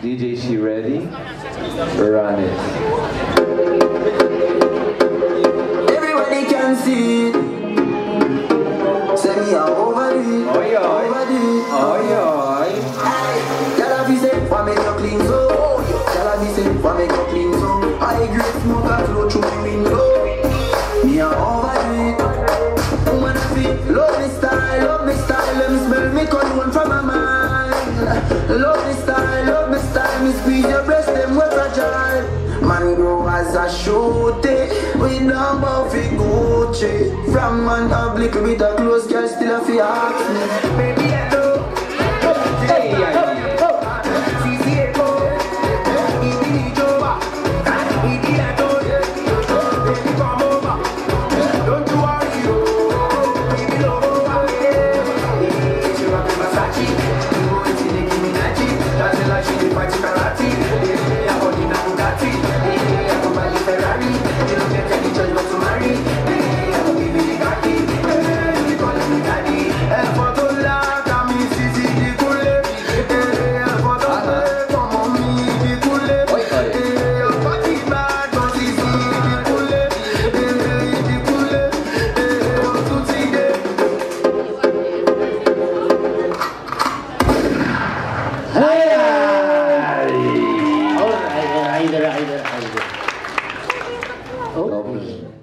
DJ, she ready? Run it. Everybody can see it. Say me a overdo it. Oi, oi. Overdo it. Oi, oi. Y'all be say, why make you clean so? Y'all be say, why make you clean so? I grade smoke a flow through my window. Me a overdo it. Woman I feel, love me style, squeeze your breast, them we fragile. Man grow as a shooty. We don't bow fi Gucci. From man public with a close girl, still a fi. Hey! All right, all right, all right, all right. Okay.